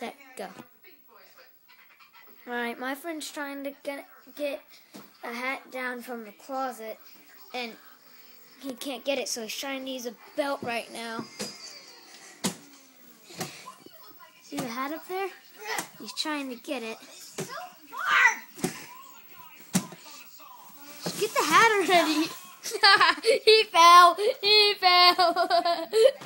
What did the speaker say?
Let go. Alright, my friend's trying to get, get a hat down from the closet, and he can't get it, so he's trying to use a belt right now. See the hat up there? He's trying to get it. Get the hat already! he fell! He fell!